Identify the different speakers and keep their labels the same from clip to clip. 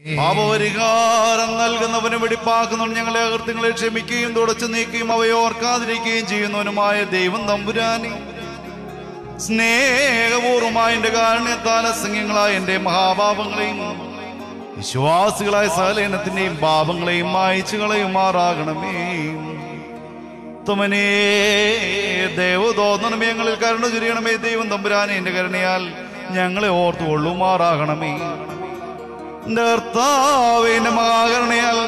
Speaker 1: പാപപരിഹാരം നൽകുന്നവന് വെടിപ്പാക്കുന്നവൻ ഞങ്ങളെ അകൃത്യങ്ങളെ ക്ഷമിക്കുകയും തുടച്ചു നീക്കുകയും അവയെ ഓർക്കാതിരിക്കുകയും ചെയ്യുന്നവനുമായ ദൈവം തമ്പുരാനി. സ്നേഹപൂർവമായ എന്റെ കാരണത്താല അസംഖ്യങ്ങളായ എന്റെ മഹാപാപങ്ങളെയും വിശ്വാസികളായ സകലനത്തിന്റെയും പാപങ്ങളെയും മായച്ചു കളയുമാറാകണമേ തുമനേ ദേവതോന്നണമേ ഞങ്ങളിൽ കരുണ ചുരിയണമേ. ദൈവം തമ്പുരാനെ എന്റെ കരുണയാൽ ഞങ്ങളെ ഓർത്തു ഞങ്ങൾ എന്റെ മഹാകരുണയാൽ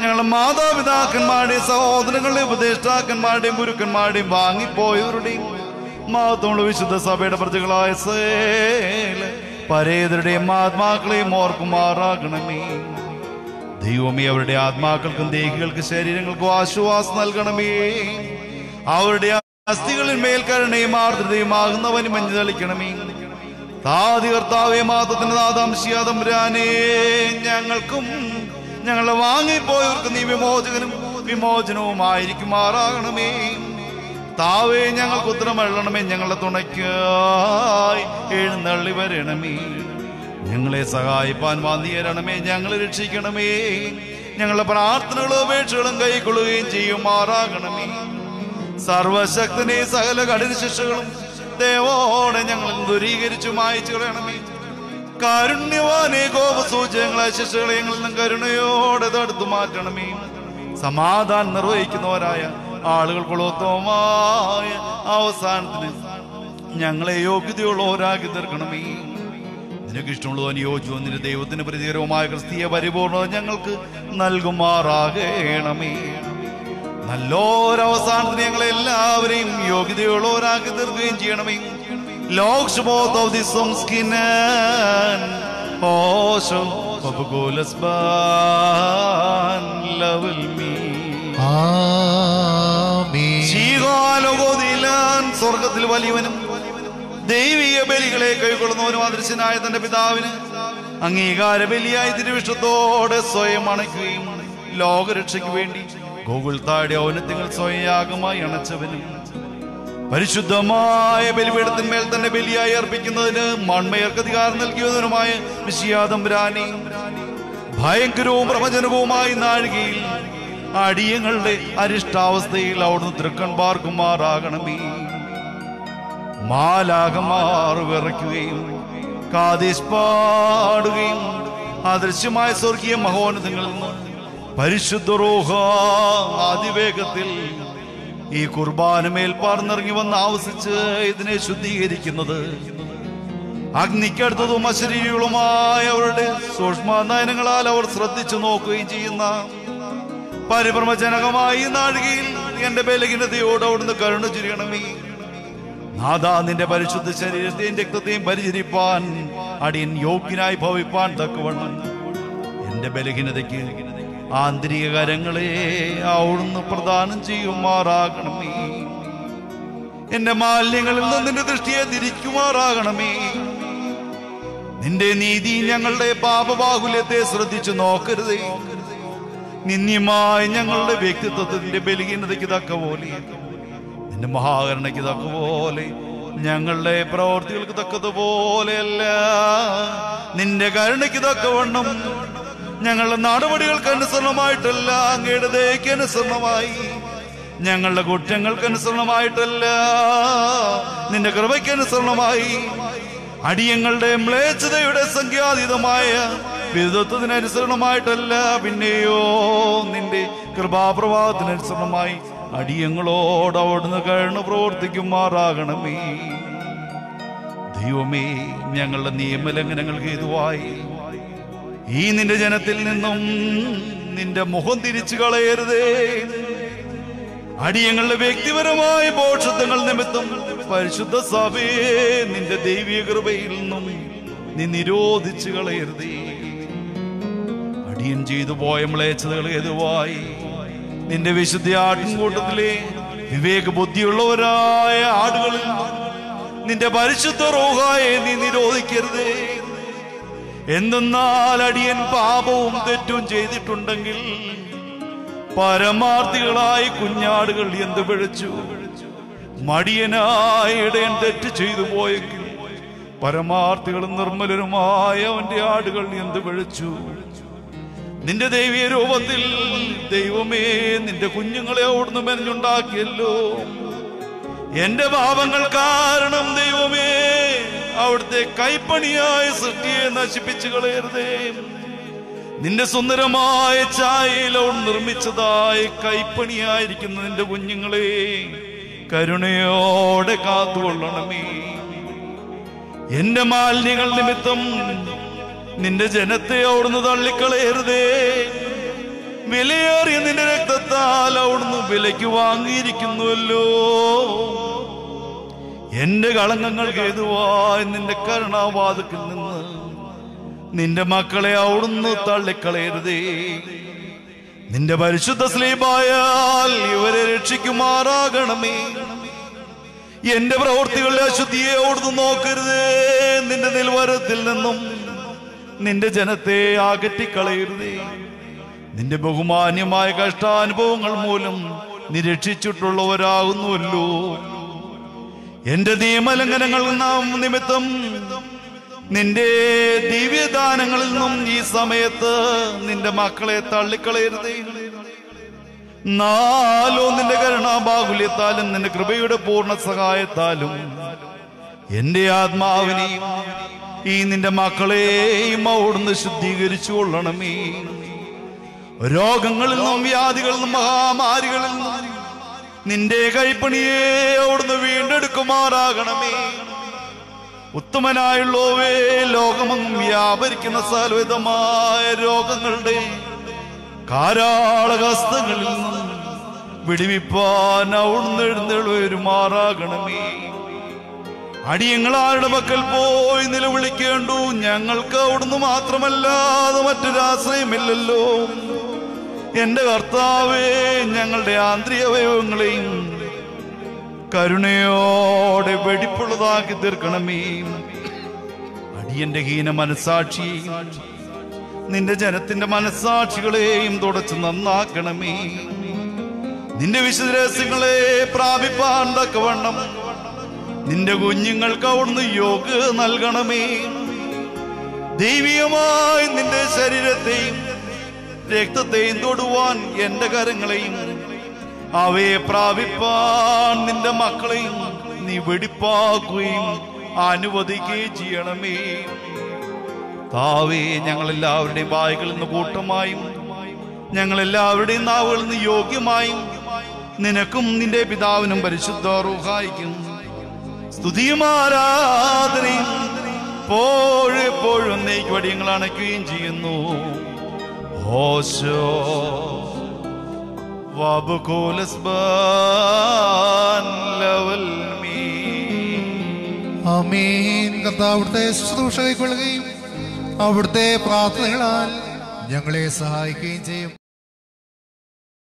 Speaker 1: ഞങ്ങളുടെ മാതാപിതാക്കന്മാരുടെയും സഹോദരങ്ങളുടെയും ഉപദേഷ്ടാക്കന്മാരുടെയും ഗുരുക്കന്മാരുടെയും വാങ്ങിപ്പോയവരുടെയും മഹത്വമുള്ള വിശുദ്ധ സഭയുടെ പ്രജകളായ സേല പരേതരുടെയും ആത്മാക്കളെയും ഓർക്കുമാറാകണമേ. ദൈവമേ അവരുടെ ആത്മാക്കൾക്കും ദേഹികൾക്കും ശരീരങ്ങൾക്കും ആശ്വാസം നൽകണമേ. അവരുടെ അസ്ഥികളിൽ മേൽക്കരണയും കരുണയും ആർദ്രതയും ആകുന്നവന് മഞ്ഞ് തളിക്കണമേ. താതി കർത്താവേ മാതത്തിന്റെ നാദാംശിയാതമ്പുരാനേ ഞങ്ങൾക്കും ഞങ്ങളെ വാങ്ങിപ്പോയവർക്ക് നീ വിമോചകനും വിമോചനവുമായിരിക്കുമാറാകണമേ താവേ ഞങ്ങൾക്ക് ഉത്തരം എഴണമേ ഞങ്ങളെ തുണയ്ക്കായി എഴുന്നള്ളി വരണമേ. ഞങ്ങളെ സഹായിപ്പാൻ വാന്തിയരണമേ ഞങ്ങളെ രക്ഷിക്കണമേ. ഞങ്ങളുടെ പ്രാർത്ഥനകളും അപേക്ഷകളും കൈക്കൊള്ളുകയും ചെയ്യുമാറാകണമേ സർവശക്തനെ സകല കഠിന ശിക്ഷകളും ദേവോടെ ഞങ്ങൾ ദുരീകരിച്ചു മായച്ചു കളയണമേ. കാരുണ്യവാനെ കോപസൂചകങ്ങളെ ശിക്ഷകളെ ഞങ്ങളിൽ നിന്നും കരുണയോടെ തടുത്തു മാറ്റണമേ. സമാധാനം നിർവഹിക്കുന്നവരായ ആളുകൾ ആളുകൾക്കുള്ളോത്തമായ അവസാനത്തിന് ഞങ്ങളെ യോഗ്യതയുള്ളവരാക്കി തീർക്കണമേ. നിനക്ക് ഇഷ്ടമുള്ളത് അനുയോജ്യവും നിന്റെ ദൈവത്തിന് പ്രതികരവുമായ ക്രിസ്തീയ പരിപൂർണത ഞങ്ങൾക്ക് നൽകുമാറാകണമേ. നല്ലൊരവസാനത്തിന് ഞങ്ങളെ എല്ലാവരെയും യോഗ്യതയുള്ളവരാക്കി തീർക്കുകയും ചെയ്യണമേ. ലോക്ഷ്മോത്ത് ഓഫ് ദി സംസ്കിനൻ ഓശോ ലവൽ മീ.
Speaker 2: ആമീൻ.
Speaker 1: ശീകാലോകോതിലാൻ സ്വർഗത്തിൽ വലിയവനും ദൈവീയ ബലികളെ കൈക്കൊള്ളുന്നവനും അദൃശ്യനായ തന്റെ പിതാവിന് അംഗീകാര ബലിയായി തിരുവിഷ്ടത്തോടെ സ്വയം അണയ്ക്കുകയും ലോകരക്ഷയ്ക്ക് വേണ്ടി ഗോകുൽ താടി ഔന്നത്യങ്ങൾ സ്വയാഗമായി അണച്ചവനും പരിശുദ്ധമായ ബലിപീഠത്തിന്മേൽ തന്നെ ബലിയായി അർപ്പിക്കുന്നതിന് മൺമയർക്ക് അധികാരം നൽകിയതിനുമായ വിശ്യാതംബരാനെ ഭയങ്കരവും പ്രവചനവുമായി നാഴികയിൽ അടിയങ്ങളുടെ അരിഷ്ടാവസ്ഥയിൽ അവിടുന്ന് തൃക്കൺപാർക്കുമാറാകണമേ മാലാകമാർ വിറയ്ക്കുകയും കാതീസ് പാടുകയും അദൃശ്യമായ സ്വർഗീയ മഹോന്നതങ്ങളിൽ നിന്ന് പരിശുദ്ധ റോഹ അതിവേഗത്തിൽ ഈ കുർബാനമേൽ പാർന്നിറങ്ങി വന്ന് ആവസിച്ച് ഇതിനെ ശുദ്ധീകരിക്കുന്നത്. അഗ്നിക്കടുത്തതും അശരീരികളുമായ അവരുടെ സൂക്ഷ്മനയനങ്ങളാൽ അവർ ശ്രദ്ധിച്ചു നോക്കുകയും ചെയ്യുന്ന പരിഭ്രമജനകമായ നാഴികയിൽ എന്റെ ബലഹീനതയോട് അവിടുന്ന് കരുണ ചുരിയണമേ. നാദാ നിന്റെ പരിശുദ്ധ ശരീരത്തെയും രക്തത്തെയും പരിചരിപ്പാൻ അടിയൻ യോഗ്യനായി ഭവിപ്പാൻ തക്കവണ്ണം. എന്റെ ബലഹീനതയ്ക്ക് ആന്തരിക കരങ്ങളെ അവിടുന്ന് പ്രദാനം ചെയ്യുമാറാകണമേ. എന്റെ മാലിന്യങ്ങളിൽ നിന്ന് നിന്റെ ദൃഷ്ടിയെ തിരിക്കുമാറാകണമേ. നിന്റെ നീതി ഞങ്ങളുടെ പാപബാഹുല്യത്തെ ശ്രദ്ധിച്ചു നോക്കരുതേ. നിന്ദ്യമായ ഞങ്ങളുടെ വ്യക്തിത്വത്തിന്റെ ബലഹീനതയ്ക്ക് തക്ക പോലെ നിന്റെ മഹാകരണയ്ക്ക് തക്ക പോലെ ഞങ്ങളുടെ പ്രവർത്തികൾക്ക് തക്കതുപോലെയല്ല നിന്റെ കരുണയ്ക്ക് തക്കവണ്ണം ഞങ്ങളുടെ നടപടികൾക്ക് അനുസരണമായിട്ടല്ല അങ്ങയുടെ ദയക്ക് അനുസരണമായി. ഞങ്ങളുടെ കുറ്റങ്ങൾക്ക് അനുസരണമായിട്ടല്ല നിന്റെ കൃപയ്ക്ക് അനുസരണമായി. അടിയങ്ങളുടെ മ്ലേച്ഛതയുടെ സംഖ്യാതീതമായ വിധത്വത്തിനനുസരണമായിട്ടല്ല പിന്നെയോ നിന്റെ കൃപാപ്രഭാവത്തിനനുസരണമായി അടിയങ്ങളോട് അവിടുന്ന് പ്രവർത്തിക്കും പ്രവർത്തിക്കുമാറാകണമേ ദൈവമേ ഞങ്ങളുടെ നിയമലംഘനങ്ങൾക്ക് ഹേതുവായി ഈ നിന്റെ ജനത്തിൽ നിന്നും നിന്റെ മുഖം തിരിച്ചു കളയരുതേ. അടിയങ്ങളുടെ വ്യക്തിപരമായ പോഷത്വങ്ങൾ നിമിത്തം പരിശുദ്ധ സഭയെ നിന്റെ ദൈവിക കൃപയിൽ നിന്നും നീ നിരോധിച്ചു കളയരുതേ. അടിയൻ ചെയ്തു പോയ മ്ലേച്ഛതകൾ ഏതുവായി? നിന്റെ വിശുദ്ധ ആട്ടിൻകൂട്ടത്തിലെ വിവേക ബുദ്ധിയുള്ളവരായ ആടുകളിൽ നിന്റെ പരിശുദ്ധ റോഹായെ നീ നിരോധിക്കരുതേ എന്തെന്നാൽ അടിയൻ പാപവും തെറ്റും ചെയ്തിട്ടുണ്ടെങ്കിൽ പരമാർത്ഥികളായി കുഞ്ഞാടുകൾ എന്ത് പിഴച്ചു? മടിയനായ ഇടയൻ തെറ്റ് ചെയ്തു പോയെങ്കിൽ പരമാർത്ഥികളും നിർമ്മലരുമായ അവന്റെ ആടുകൾ എന്ത് പിഴച്ചു? നിന്റെ ദൈവീയ രൂപത്തിൽ ദൈവമേ നിന്റെ കുഞ്ഞുങ്ങളെ അവിടുന്ന് മെനഞ്ഞുണ്ടാക്കിയല്ലോ. എന്റെ പാപങ്ങൾ കാരണം ദൈവമേ അവിടുത്തെ കൈപ്പണിയായ സൃഷ്ടിയെ നശിപ്പിച്ചു കളയരുതേ. നിന്റെ സുന്ദരമായ ചായയിൽ അവൻ നിർമ്മിച്ചതായ കൈപ്പണിയായിരിക്കുന്ന നിന്റെ കുഞ്ഞുങ്ങളെ കരുണയോടെ കാത്തുകൊള്ളണമേ. എന്റെ മാലിന്യങ്ങൾ നിമിത്തം നിന്റെ ജനത്തെ അവിടുന്ന് തള്ളിക്കളയരുതേ. വിലയേറിയ നിന്റെ രക്തത്താൽ അവിടുന്ന് വിലയ്ക്ക് വാങ്ങിയിരിക്കുന്നുവല്ലോ. എന്റെ കളങ്കങ്ങൾക്ക് കേതുവാ നിന്റെ കരുണാവാതുക്കിൽ നിന്ന് നിന്റെ മക്കളെ അവിടുന്ന് തള്ളിക്കളയരുതേ. നിന്റെ പരിശുദ്ധ സ്ലീപായാൽ ഇവരെ രക്ഷിക്കുമാറാകണമേ. എന്റെ പ്രവൃത്തികളുടെ അശുദ്ധിയെ അവിടുന്ന് നോക്കരുതേ. നിന്റെ നിൽവരത്തിൽ നിന്നും നിന്റെ ജനത്തെ അകറ്റിക്കളയരുതേ. നിന്റെ ബഹുമാന്യമായ കഷ്ടാനുഭവങ്ങൾ മൂലം നീ രക്ഷിച്ചിട്ടുള്ളവരാകുന്നുവല്ലോ. എന്റെ നിയമലംഘനങ്ങൾ നിമിത്തം നിന്റെ ദിവ്യദാനങ്ങളിൽ നിന്നും ഈ സമയത്ത് നിന്റെ മക്കളെ തള്ളിക്കളയരുതേ. നാലോ നിന്റെ കരുണാബാഹുല്യത്താലും നിന്റെ കൃപയുടെ പൂർണ സഹായത്താലും എന്റെ ആത്മാവിനെയും ഈ നിന്റെ മക്കളെയും അവിടുന്ന് ശുദ്ധീകരിച്ചു കൊള്ളണമേ. രോഗങ്ങളിൽ നിന്നും വ്യാധികളിൽ നിന്നും മഹാമാരികളിൽ നിന്നും നിന്റെ കൈപ്പണിയെ അവിടുന്ന് വീണ്ടെടുക്കുമാറാകണമേ. ഉത്തമനായുള്ളവേ ലോകമെങ്ങും വ്യാപരിക്കുന്ന സകലവിധമായ രോഗങ്ങളുടെ കാരാളഹസ്തങ്ങളിൽ നിന്നും വിടിവിപ്പാൻ അവിടുന്ന് എഴുന്നേഴുമാറാകണമേ അടിയങ്ങളാരുടെ പക്കൽ പോയി നിലവിളിക്കേണ്ടു. ഞങ്ങൾക്ക് അവിടുന്ന് മാത്രമല്ലാതെ മറ്റൊരാശ്രയമില്ലല്ലോ. എന്റെ കർത്താവേ ഞങ്ങളുടെ ആന്തരിക അവയവങ്ങളെയും കരുണയോടെ വെടിപ്പുള്ളതാക്കി തീർക്കണമേ. അടിയന്റെ ഹീന മനസാക്ഷി നിന്റെ ജനത്തിന്റെ മനസാക്ഷികളെയും തുടച്ച് നന്നാക്കണമേ. നിന്റെ വിശുദ്ധരഹസ്യങ്ങളെ പ്രാപിപ്പാൻ തക്കവണ്ണം നിന്റെ കുഞ്ഞുങ്ങൾക്ക് അവിടുന്ന് യോഗ നൽകണമേ. ദൈവീയമായി നിന്റെ ശരീരത്തെയും രക്തത്തെയും തൊടുവാൻ എന്റെ കരങ്ങളെയും? അവയെ പ്രാപിപ്പാൻ നിന്റെ മക്കളെയും നീ വെടിപ്പാക്കുകയും അനുവദിക്കുകയും ചെയ്യണമേ. താവേ ഞങ്ങളെല്ലാവരുടെയും വായകളിൽ നിന്ന് കൂട്ടമായും ഞങ്ങളെല്ലാവരുടെയും നാവുകളിൽ നിന്ന് യോഗ്യമായും നിനക്കും നിന്റെ പിതാവിനും പരിശുദ്ധ റൂഹായിക്കും സ്തുതിയും ആരാധനയും. പോഴെപ്പോഴും നെയ്ക്ക് വടിയങ്ങൾ അണയ്ക്കുകയും ചെയ്യുന്നു. ഓശോ. വബുകൂലസ്ബാൻ ലവൽ മീ.
Speaker 2: അമീൻ കർത്താവ് അവിടുത്തെ ശുശ്രൂഷ കൈക്കൊള്ളുകയും അവിടുത്തെ പ്രാർത്ഥനകളാൽ ഞങ്ങളെ സഹായിക്കുകയും ചെയ്യും.